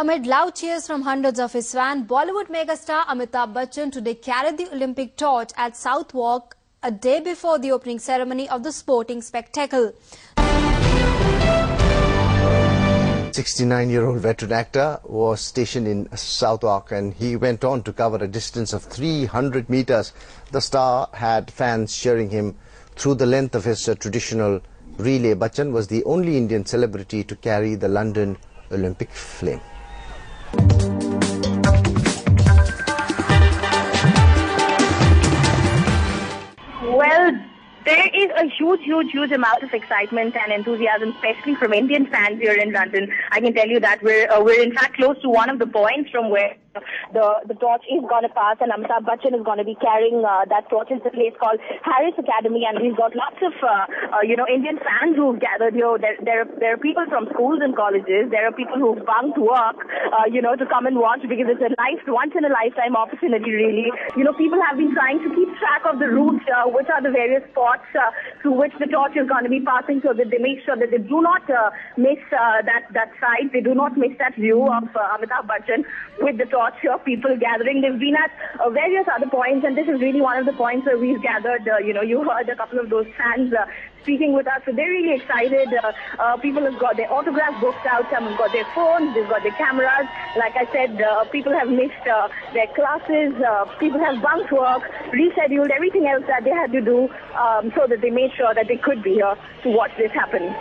Amid loud cheers from hundreds of his fans, Bollywood megastar Amitabh Bachchan today carried the Olympic torch at Southwark a day before the opening ceremony of the sporting spectacle. 69-year-old veteran actor was stationed in Southwark and he went on to cover a distance of 300 meters. The star had fans cheering him through the length of his uh, traditional relay. Bachchan was the only Indian celebrity to carry the London Olympic flame. There is a huge, huge, huge amount of excitement and enthusiasm, especially from Indian fans here in London. I can tell you that we're uh, we're in fact close to one of the points from where the the torch is going to pass, and Amitabh Bachchan is going to be carrying uh, that torch. It's a place called Harris Academy, and we've got lots of uh, uh, you know Indian fans who've gathered here. There there are, there are people from schools and colleges. There are people who've bunked work, uh, you know, to come and watch because it's a life once in a lifetime opportunity. Really, you know, people have been trying to keep track of the routes, uh, which are the various spots uh, through which the torch is going to be passing, so that they make sure that they do not uh, miss uh, that that sight. They do not miss that view of uh, Amitabh Bachchan with the torch here, people gathering. They've been at uh, various other points, and this is really one of the points where we've gathered. Uh, you know, you heard a couple of those fans uh, speaking with us, so they're really excited. Uh, uh, people have got their autograph books out, some have got their phones, they've got their cameras. Like I said, uh, people have missed their classes, people have bunked work, rescheduled everything else that they had to do um, so that they made sure that they could be here to watch this happen.